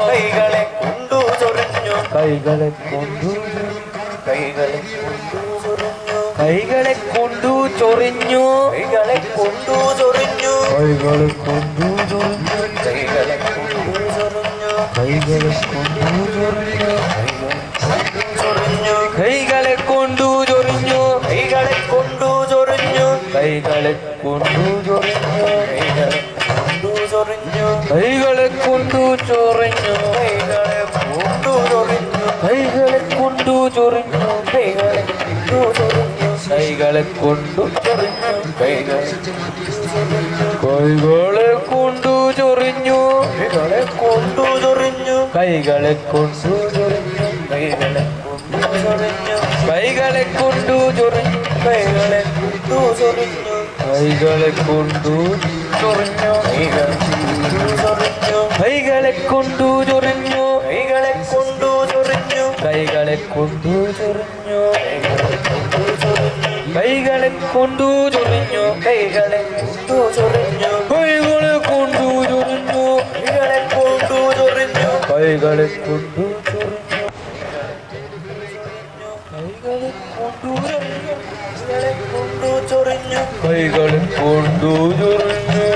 കൈകളെ കൊണ്ടു ചൊറിഞ്ഞു കൈകളെ കൊണ്ടു കൈകളെ ചൊറിഞ്ഞു കൈകളെ കൊണ്ടു ചൊറിഞ്ഞു കൈകളെ കൊണ്ടു ചൊറിഞ്ഞു കൈകളെ കൊണ്ടു ചൊറിഞ്ഞു കൈകളെ കൊണ്ടു ചൊറിഞ്ഞു കൈകളെ കൊണ്ടു ചൊറിഞ്ഞു ചൊറിഞ്ഞു കൈകളെ കൊണ്ടു ചൊറിഞ്ഞു കൈകളെ കൊണ്ടു ചൊറിഞ്ഞു കൈകളെ കൊണ്ടു ചൊറിഞ്ഞു ചൊറിഞ്ഞു കൈകളെ കൊണ്ടു ചൊറിഞ്ഞു കൈകളെ കൊണ്ടു ചൊറിഞ്ഞു കൈകളെ കൊണ്ടു ചൊറിഞ്ഞു കൈകളെ കൊണ്ടു ചൊറിഞ്ഞു കൈകളെ കൊണ്ടു ചൊറിഞ്ഞു കൈകളെ കൊണ്ടു ചൊറിഞ്ഞു കൈകളെ കൊണ്ടു ചൊറിഞ്ഞു കൈകളെ കൊണ്ടു ചൊറിഞ്ഞു കൈകളെ കൈകളെ കൊണ്ടു ചൊറിഞ്ഞു കൈകളെ കൊണ്ടു ചൊറിഞ്ഞു കൈകളെ കൊണ്ടു ചൊറിഞ്ഞു കൈകളെ കൈകളെ കൊണ്ടു ചൊറിഞ്ഞു കൈകളെ കൊണ്ടു ചൊറിഞ്ഞു കൈകളെ കൊണ്ടു ചൊറിഞ്ഞു കൈകളെ കൊണ്ടു ചൊറിഞ്ഞു കൈകളെ കൊണ്ടു ചൊറിഞ്ഞു കൈകളെ കൊണ്ടു ചൊറിഞ്ഞു കൈകളെ കൊണ്ടു ചൊറിഞ്ഞു കൈകളെ കൊണ്ടു കൈകളെ കൊണ്ടു ചൊറിഞ്ഞു കൈകളെ കൊണ്ടു ചൊറിഞ്ഞു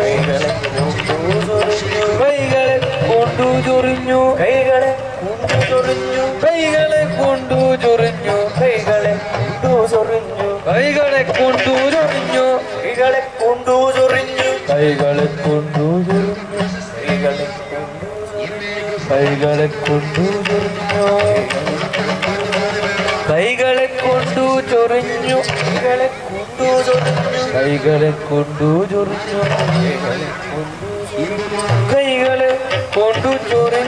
ചൊറിഞ്ഞു കൈകളെ കൊണ്ടു ചൊറിഞ്ഞു കൈകളെ കൊണ്ടു ചൊറിഞ്ഞു കൈകളെ കൊണ്ടു ചൊറിഞ്ഞു കൈകളെ കൊണ്ടു ചൊറിഞ്ഞു കൈകളെ കൊണ്ടു കൈകളെ കൊണ്ടു ചൊറിഞ്ഞു കൈകളെ കൊണ്ടു ചൊറിഞ്ഞു കൈകളെ കൊണ്ടു ചൊറിഞ്ഞു കൈകളെ കൊണ്ടു ചൊറിഞ്ഞു കൈകളെ കൊണ്ടു ചൊറിഞ്ഞു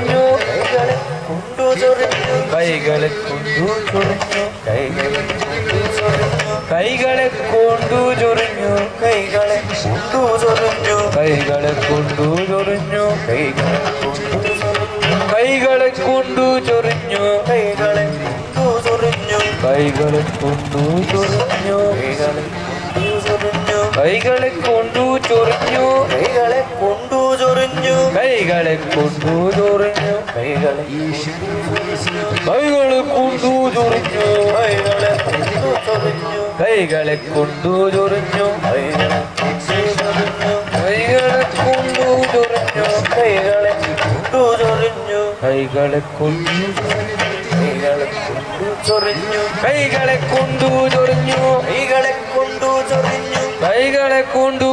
കൈകളെ കൊണ്ടു ചൊറിഞ്ഞു കൈകളെ കൊണ്ടു ചൊറിഞ്ഞു കൈകളെ കൊണ്ടു ചൊറിഞ്ഞു കൈകളെ കൊണ്ടു ചൊറിഞ്ഞു കൈകളെ കൊണ്ടു ചൊറിഞ്ഞു കൈകളെ കൊണ്ടു ചൊറിഞ്ഞു കൈകളെ കൊണ്ടു ചൊറിഞ്ഞു കൈകളെ കൊണ്ടു കൈകളെ കൊണ്ടുചൊറിഞ്ഞു കൈകളെ കൈകളെ തുറഞ്ഞു കൈകളെ കൈകളെ തുറഞ്ഞു കൈകളെ കൊണ്ടു തുറഞ്ഞു കൈകളെ കൊണ്ടുചൊറിഞ്ഞു കൈകളെ കൊണ്ടു കൈകളെ കൊണ്ടുചൊറിഞ്ഞു കൈകളെ കൊണ്ടുചൊറിഞ്ഞു കൈകളെ കൊണ്ടുചൊറിഞ്ഞു കൈകളെ കൊണ്ടു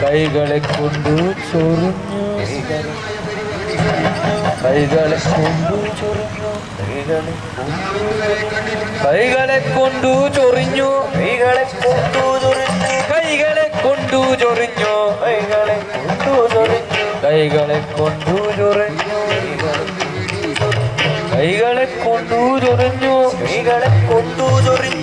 കൈകളെ കൊണ്ടു ചൊറിഞ്ഞു കൈകളെ കൊണ്ടു ചൊറിഞ്ഞു കൈകളെ കൊണ്ടു ചൊറിഞ്ഞു കൈകളെ കൊണ്ടു ചൊറിഞ്ഞു കൈകളെ കൊണ്ടു ചൊറിഞ്ഞു കൈകളെ കൊണ്ടു ചൊറിഞ്ഞു കൈകളെ കൊണ്ടു ചൊറിഞ്ഞു കൈകളെ കൊണ്ടു ചൊറിഞ്ഞു കൈകളെ കൊണ്ടു ചൊറിഞ്ഞു